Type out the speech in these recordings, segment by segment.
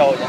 叫我去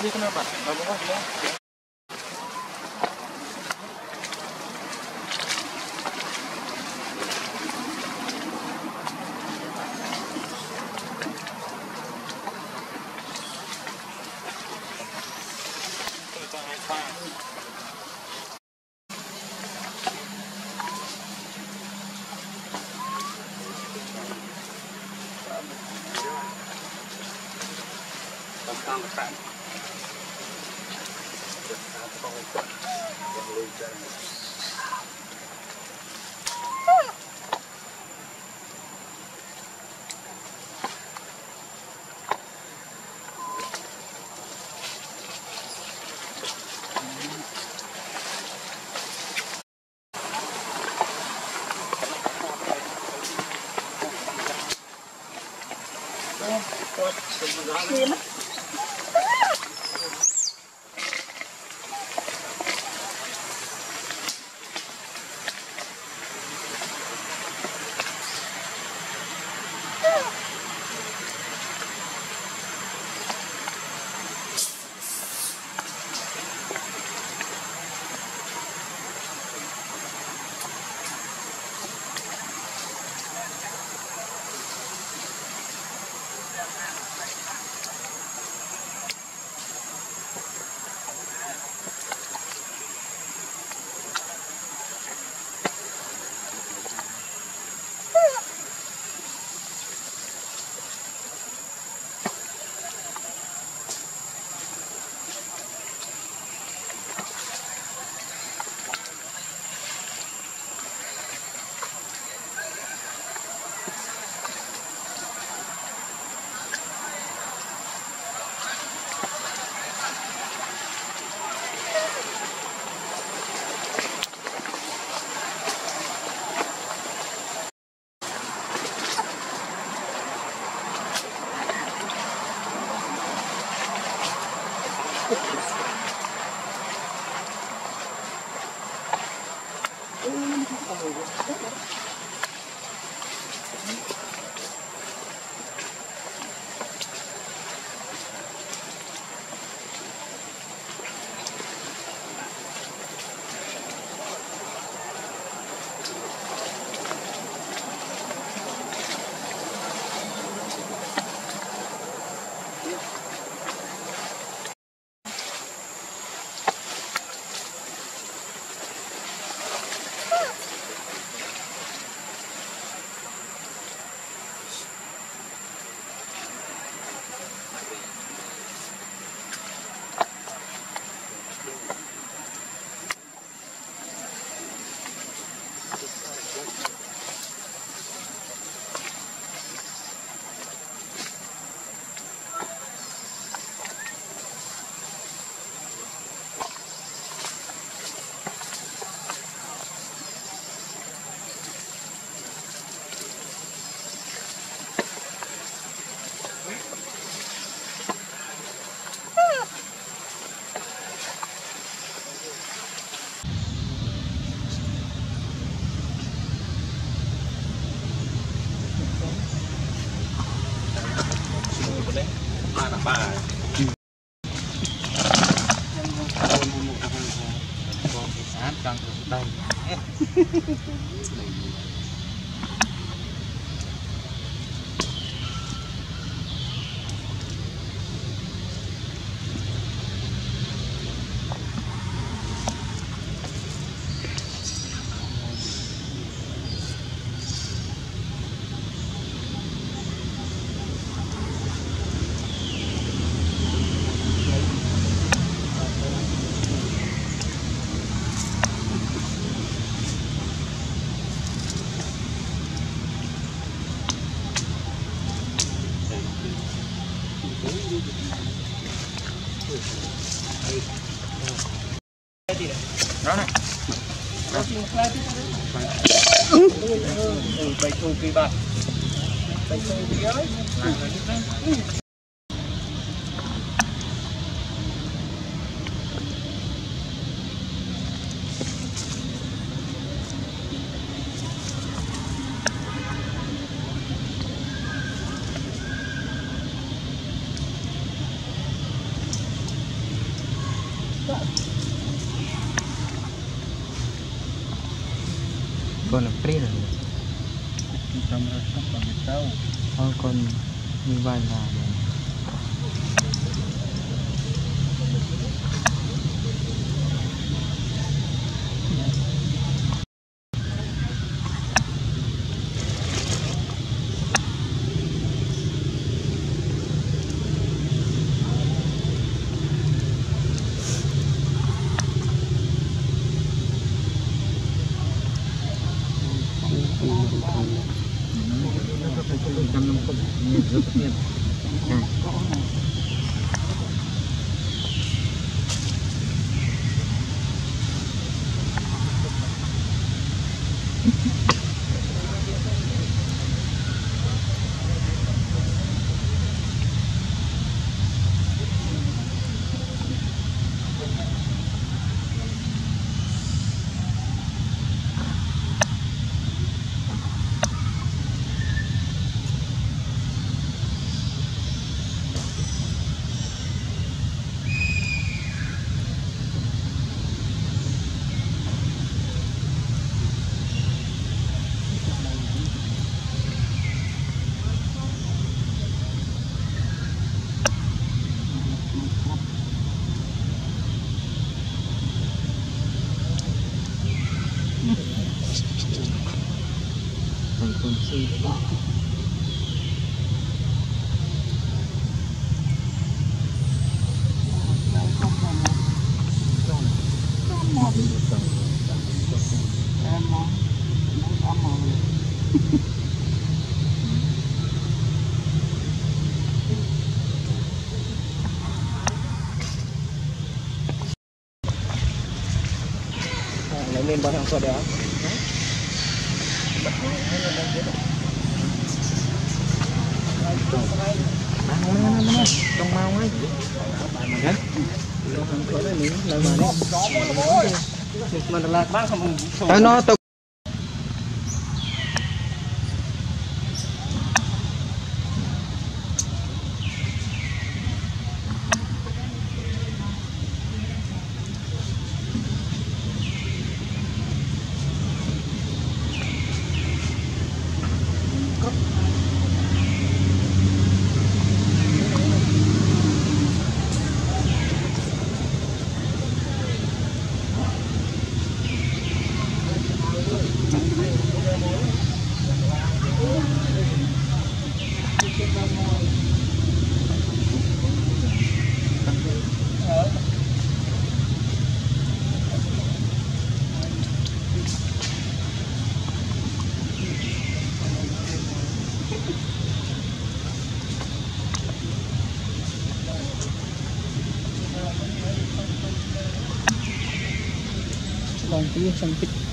你看那嘛，那？generous. Ăn càng đầy bay thu kỳ bạc, bay thu kỳ ấy con april con con mi banda thành con sư lấy lên bao thằng sọt trong mau ấy hả nó nó yung sampit.